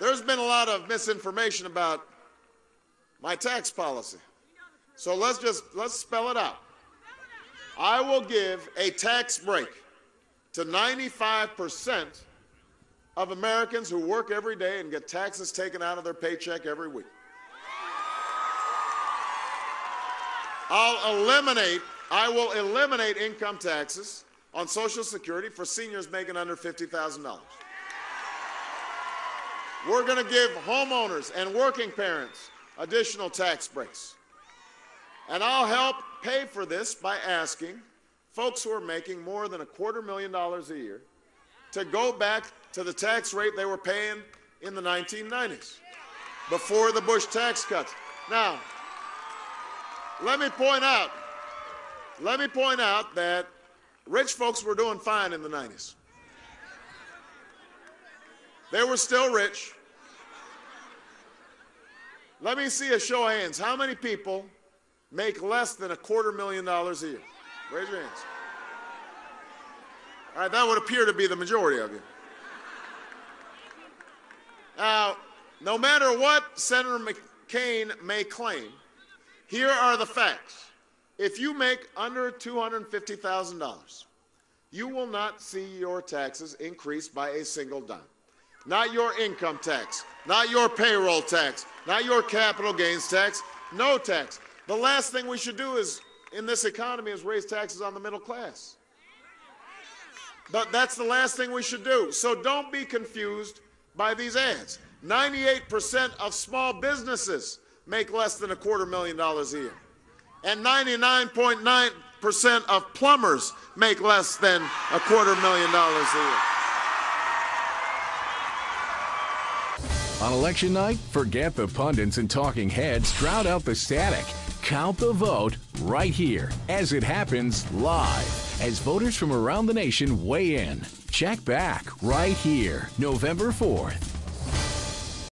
there's been a lot of misinformation about my tax policy. So let's just let's spell it out. I will give a tax break to 95% of Americans who work every day and get taxes taken out of their paycheck every week. I'll eliminate, I will eliminate income taxes on Social Security for seniors making under $50,000. We're going to give homeowners and working parents additional tax breaks. And I'll help pay for this by asking folks who are making more than a quarter million dollars a year to go back to the tax rate they were paying in the 1990s before the Bush tax cuts. Now, let me point out, let me point out that rich folks were doing fine in the 90s. They were still rich. Let me see a show of hands. How many people make less than a quarter million dollars a year? Raise your hands. All right, that would appear to be the majority of you. Now, no matter what Senator McCain may claim, here are the facts. If you make under $250,000, you will not see your taxes increased by a single dime. Not your income tax, not your payroll tax, not your capital gains tax, no tax. The last thing we should do is in this economy is raise taxes on the middle class. But that's the last thing we should do. So don't be confused by these ads. 98% of small businesses make less than a quarter million dollars a year. And 99.9% of plumbers make less than a quarter million dollars a year. On election night, forget the pundits and talking heads, drown out the static. Count the vote right here as it happens live as voters from around the nation weigh in. Check back right here, November 4th.